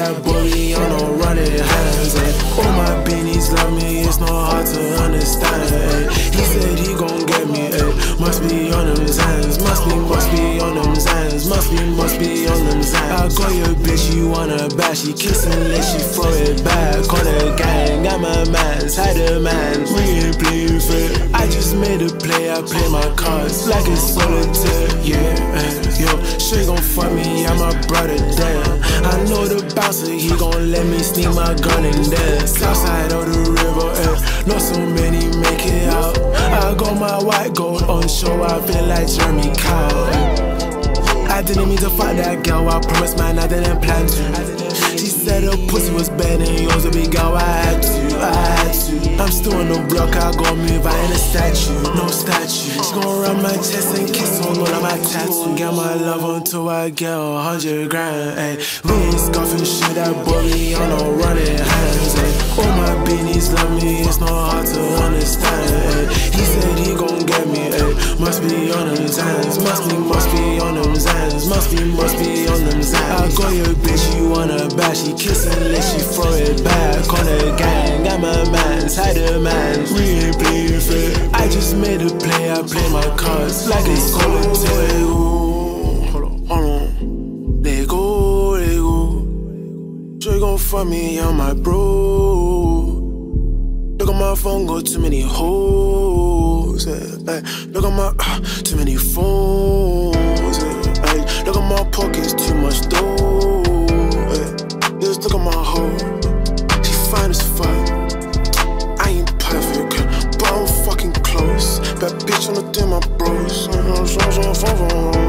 That bully on a running hands. Ay. All my bennies love me, it's not hard to understand. Ay. He said he gon' get me, ay. must be on them Xans, must be, must be on them Xans, must be, must be on them Xans. I got your bitch, you wanna bash, she kissing, let she throw it back. Call the gang, I'm a man's, had a man's, we ain't playing fair. I play my cards like it's solitaire. Yeah, yo, she gon' fuck me, I'm my brother, damn. I know the bouncer, he gon' let me sneak my gun in there. Southside of the river, eh, not so many make it out. I got my white gold on show, I feel like Jeremy Cow. I didn't mean to fuck that girl, I promise man I didn't plan to. She said her pussy was better than yours, a big girl, I had to, I had to. I'm still on the block, I gon' move, I a statue. She gon' run my chest and kiss on all of my tattoos. Get my love until I get a hundred grand, ayy. We ain't scuffing shit, that boy, on no running hands, ayy. All my beanies love me, it's not hard to understand, ayy. He said he gon' get me, ayy. Must be on them Xans, must be, must be on them hands, must be, must be bash, she kissing, let she throw it back on the gang. Got my man's, had a man, we ain't playing fair. I just made a play, I play my cards like it's solitaire. Hold on, hold on. Let go, let go. You gon' fuck me, I'm my bro. Look at my phone, go too many hoes. Yeah, hey, look at my uh, too many. bros. I got shots on